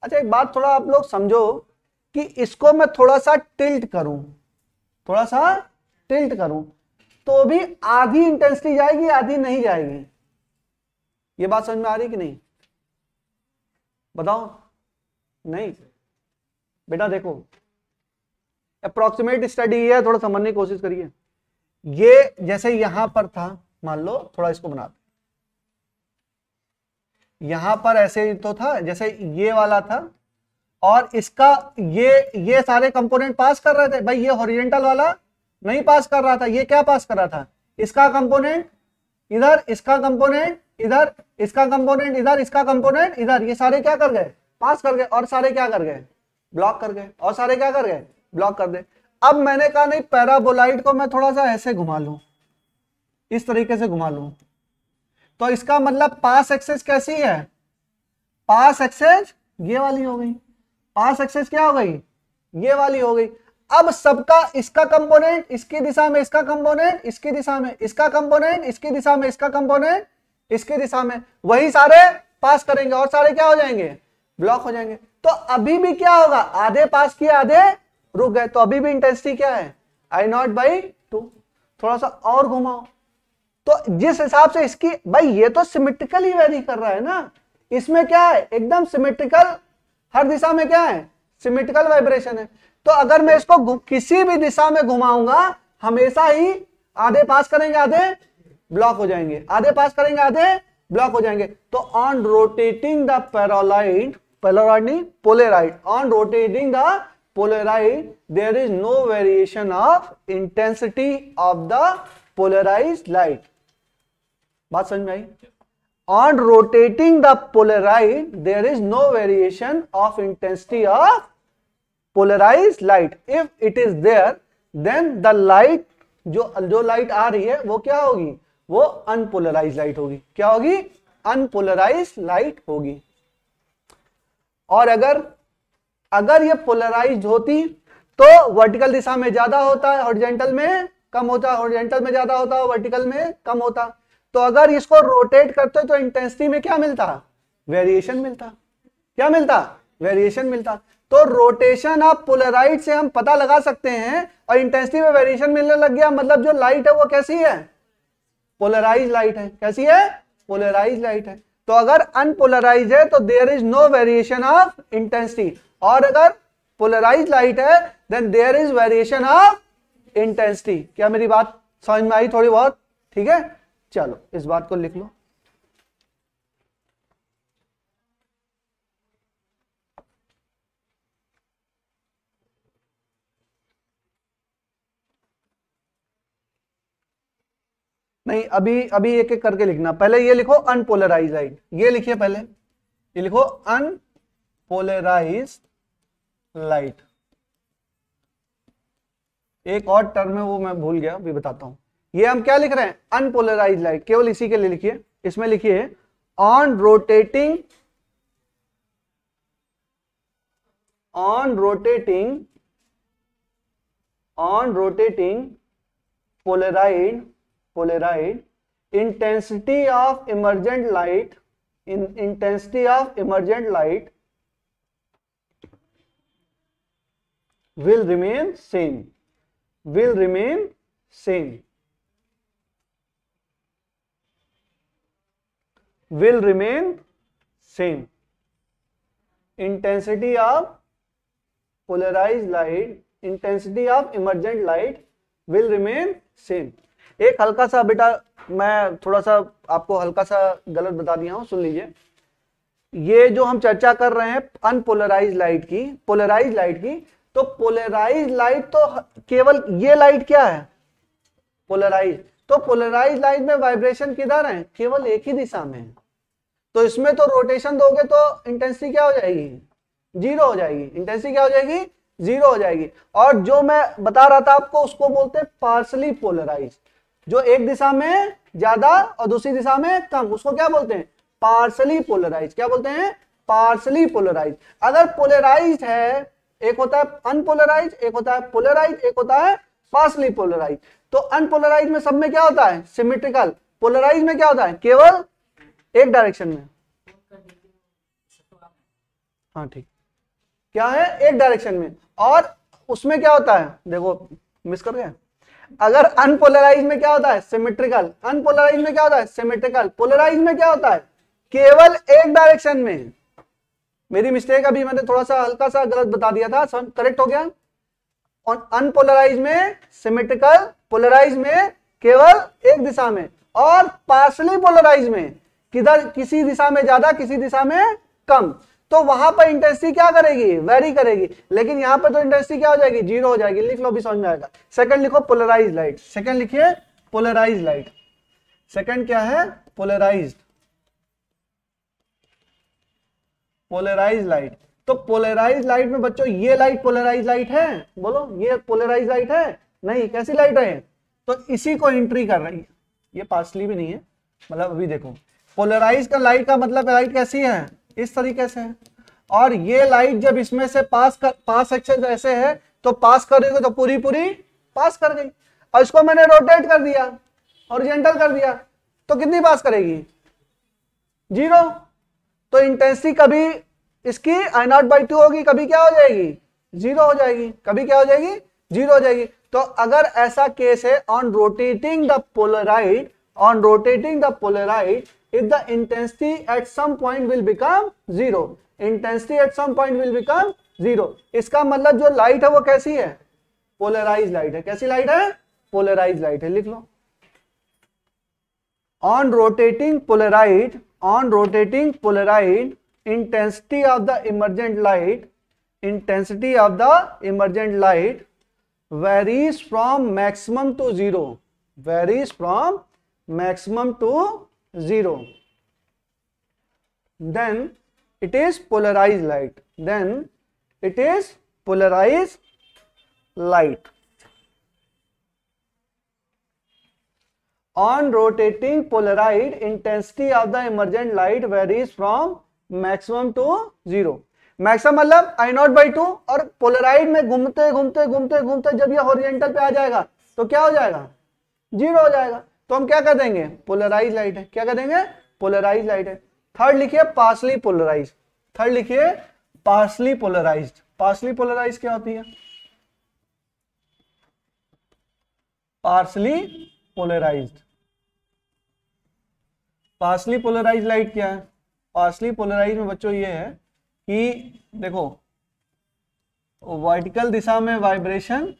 अच्छा एक बात थोड़ा आप लोग समझो कि इसको मैं थोड़ा सा टिल्ट करूं थोड़ा सा टिल्ट करूं तो भी आधी इंटेंसिटी जाएगी आधी नहीं जाएगी ये बात समझ में आ रही कि नहीं बताओ नहीं बेटा देखो अप्रोक्सीमेट स्टडी है थोड़ा समझने की कोशिश करिए ये जैसे यहां पर था मान लो थोड़ा इसको बना यहां पर ऐसे तो था जैसे ये वाला था और इसका ये ये सारे कंपोनेंट पास कर रहे थे भाई ये हॉरिजेंटल वाला नहीं पास कर रहा था ये क्या पास कर रहा था इसका कंपोनेंट इधर इसका कंपोनेंट इधर इसका कंपोनेंट इधर इसका कंपोनेंट इधर ये सारे क्या कर गए पास कर गए और सारे क्या कर गए ब्लॉक कर गए और सारे क्या कर गए ब्लॉक कर दे अब मैंने कहा नहीं पैराबोलाइड को मैं थोड़ा सा ऐसे घुमा लू इस तरीके से घुमा लू तो इसका मतलब पास एक्सेस कैसी है पास एक्सेस ये वाली हो गई पास एक्सेस क्या हो गई ये वाली हो गई अब सबका इसका कंपोनेंट इसकी दिशा में इसका कंपोनेंट इसकी दिशा में इसका कंपोनेंट इसकी दिशा में इसका कंपोनेंट इसकी दिशा में वही सारे पास करेंगे और सारे क्या हो जाएंगे ब्लॉक हो जाएंगे तो अभी भी क्या होगा आधे पास किए आधे रुक गए तो अभी भी इंटेंसिटी क्या है आई नॉट बाई टू थोड़ा सा और घुमाओ तो जिस हिसाब से इसकी भाई ये तो सिमेट्रिकल ही वेरी कर रहा है ना इसमें क्या है एकदम सिमेट्रिकल हर दिशा में क्या है सिमेट्रिकल वाइब्रेशन है तो अगर मैं इसको किसी भी दिशा में घुमाऊंगा हमेशा ही आधे पास करेंगे आधे ब्लॉक हो जाएंगे आधे पास करेंगे आधे ब्लॉक हो जाएंगे तो on rotating the polaroid polaroid नहीं polaroid on rotating the polaroid there is no variation of intensity of the polarized light बात समझ में आई on rotating the polaroid there is no variation of intensity of polarized light if it is there then the light जो जो light आ रही है वो क्या होगी वो अनपोलराइज लाइट होगी क्या होगी अनपोलराइज लाइट होगी और अगर अगर ये पोलराइज होती तो वर्टिकल दिशा में ज्यादा होता है हॉरिजेंटल में कम होता है हॉरिजेंटल में ज्यादा होता है वर्टिकल में कम होता तो अगर इसको रोटेट करते तो इंटेंसिटी में क्या मिलता वेरिएशन मिलता क्या मिलता वेरिएशन मिलता तो रोटेशन आप पोलराइड से हम पता लगा सकते हैं और इंटेंसिटी में वेरिएशन मिलने लग गया मतलब जो लाइट है वो कैसी है पोलराइज लाइट है कैसी है पोलराइज लाइट है तो अगर अनपोलराइज है तो there is no variation of intensity और अगर पोलराइज लाइट है then there is variation of intensity क्या मेरी बात समझ में आई थोड़ी बहुत ठीक है चलो इस बात को लिख लो नहीं अभी अभी एक एक करके लिखना पहले ये लिखो अनपोलराइज ये लिखिए पहले ये लिखो अनपोलराइज लाइट एक और टर्म है वो मैं भूल गया अभी बताता हूं ये हम क्या लिख रहे हैं अनपोलराइज लाइट केवल इसी के लिए लिखिए इसमें लिखिए on rotating on rotating on rotating polaroid polaroid intensity of emergent light in intensity of emergent light will remain same will remain same will remain same intensity of polarized light intensity of emergent light will remain same एक हल्का सा बेटा मैं थोड़ा सा आपको हल्का सा गलत बता दिया हूं सुन लीजिए ये जो हम चर्चा कर रहे हैं अनपोलराइज लाइट की पोलराइज लाइट की तो पोलराइज लाइट तो केवल ये लाइट क्या है पोलराइज तो पोलराइज लाइट में वाइब्रेशन किधर है केवल एक ही दिशा में तो इसमें तो रोटेशन दोगे तो इंटेंसिटी क्या हो जाएगी जीरो हो जाएगी इंटेंसिटी क्या हो जाएगी जीरो हो जाएगी और जो मैं बता रहा था आपको उसको बोलते हैं पार्सली पोलराइज जो एक दिशा में ज्यादा और दूसरी दिशा में कम उसको क्या बोलते हैं पार्सली पोलराइज क्या बोलते हैं पार्सली पोलराइज अगर पोलराइज है एक होता है अनपोलराइज एक होता है पोलराइज एक होता है पार्सली पोलराइज तो अनपोलराइज में सब में क्या होता है सिमेट्रिकल पोलराइज में क्या होता है केवल एक डायरेक्शन में हाँ ठीक क्या है एक डायरेक्शन में और उसमें क्या होता है देखो मिस कर गए अगर अनपोलराइज में क्या होता है सिमेट्रिकल अनपोलराइज में क्या होता है सिमेट्रिकल पोलराइज में क्या होता है केवल एक डायरेक्शन में मेरी मिस्टेक अभी मैंने थोड़ा सा हल्का सा गलत बता दिया था सब करेक्ट हो गया और अनपोलराइज में सिमेट्रिकल पोलराइज में केवल एक दिशा में और पार्शली पोलराइज में किधर किसी दिशा में ज्यादा किसी दिशा में कम तो वहां पर इंटेंसिटी क्या करेगी वेरी करेगी लेकिन यहां पर तो इंटेंसिटी क्या हो जाएगी जीरो हो जाएगी लिख लो भी समझ में आएगा सेकंड लिखो पोलराइज लाइट सेकंड लिखिए पोलराइज लाइट सेकंड क्या है पोलराइज पोलराइज लाइट तो पोलराइज लाइट में बच्चों ये लाइट पोलराइज लाइट है बोलो ये पोलराइज लाइट है नहीं कैसी लाइट है तो इसी को एंट्री कर रही है ये पासली भी नहीं है मतलब अभी देखो पोलराइज का लाइट का मतलब लाइट कैसी है इस तरीके से है और ये लाइट जब इसमें से पास कर पास एक्शन जैसे है तो पास करेंगे तो पूरी पूरी पास कर गई और इसको मैंने रोटेट कर दिया ओरिजेंटल कर दिया तो कितनी पास करेगी जीरो तो इंटेंसिटी कभी इसकी आई नॉट बाई टू होगी कभी क्या हो जाएगी जीरो हो जाएगी कभी क्या हो जाएगी जीरो हो जाएगी तो अगर ऐसा केस है on rotating the polaroid on rotating the polaroid if the intensity at some point will become zero intensity at some point will become zero इसका मतलब जो light है वो कैसी है polarized light है कैसी light है polarized light है लिख लो on rotating polaroid on rotating polaroid intensity of the emergent light intensity of the emergent light varies from maximum to zero varies from maximum to zero then it is polarise light then it is polarise light on rotating polaroid intensity of the emergent light varies from maximum to zero maximum मतलब I not by two और Polaroid में घूमते घूमते घूमते घूमते जब यह oriental पे आ जाएगा तो क्या हो जाएगा जीरो हो जाएगा तो हम क्या कर देंगे पोलराइज लाइट है क्या कर देंगे पोलराइज लाइट है थर्ड लिखिए पार्सली पोलराइज थर्ड लिखिए पार्सली पोलराइज पार्सली पोलराइज क्या होती है partially polarized partially polarized light क्या है पार्सली पोलराइज में बच्चों ये है कि देखो वर्टिकल दिशा में वाइब्रेशन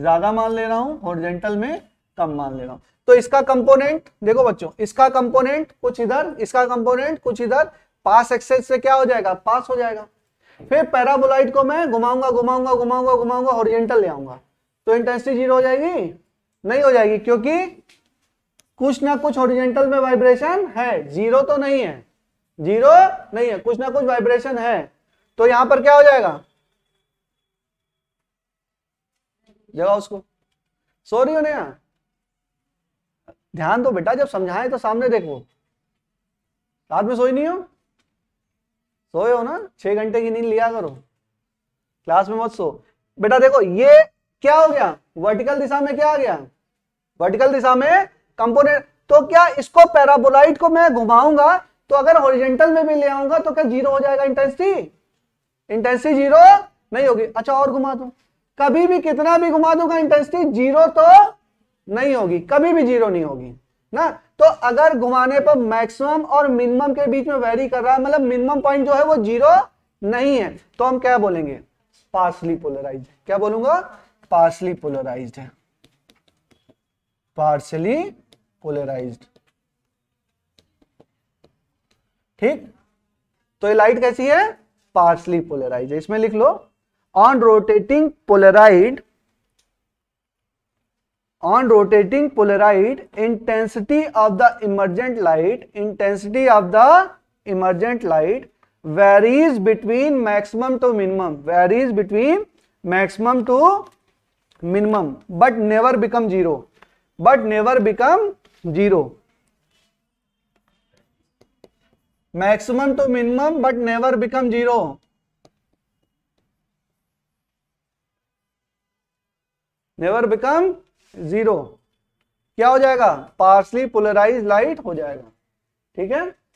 ज्यादा मान ले रहा हूं हॉरिजेंटल में कम मान ले रहा हूं तो इसका कंपोनेंट देखो बच्चों इसका कंपोनेंट कुछ इधर इसका कंपोनेंट कुछ इधर पास एक्सेस से क्या हो जाएगा पास हो जाएगा फिर पैराबोलाइट को मैं घुमाऊंगा घुमाऊंगा घुमाऊंगा घुमाऊंगा ओरिएंटल ले आऊंगा तो इंटेंसिटी जीरो हो जाएगी नहीं हो जाएगी क्योंकि कुछ ना कुछ ओरिजेंटल में वाइब्रेशन है जीरो तो नहीं है जीरो नहीं है कुछ ना कुछ वाइब्रेशन है तो यहां पर क्या हो जाएगा जगह उसको सॉरी हो यहां ध्यान दो बेटा जब समझाए तो सामने देखो रात में सोई नहीं हो सोए हो ना छह घंटे की नींद लिया करो क्लास में मत सो बेटा देखो ये क्या हो गया वर्टिकल दिशा में क्या आ गया वर्टिकल दिशा में कंपोनेंट तो क्या इसको पैराबोलाइट को मैं घुमाऊंगा तो अगर हॉरिजेंटल में भी ले आऊंगा तो क्या जीरो हो जाएगा इंटेंसिटी इंटेंसिटी जीरो नहीं होगी अच्छा और घुमा दो कभी भी कितना भी घुमा दूंगा इंटेंसिटी जीरो तो नहीं होगी कभी भी जीरो नहीं होगी ना तो अगर घुमाने पर मैक्सिमम और मिनिमम के बीच में वेरी कर रहा है मतलब मिनिमम पॉइंट जो है वो जीरो नहीं है तो हम क्या बोलेंगे पार्सली पोलराइज क्या बोलूंगा पार्सली पोलराइज है पार्सली पोलराइज ठीक तो ये लाइट कैसी है पार्सली पोलराइज इसमें लिख लो on rotating polaroid on rotating polaroid intensity of the emergent light intensity of the emergent light varies between maximum to minimum varies between maximum to minimum but never become zero but never become zero maximum to minimum but never become zero never become zero क्या हो जाएगा partially polarise light हो जाएगा ठीक है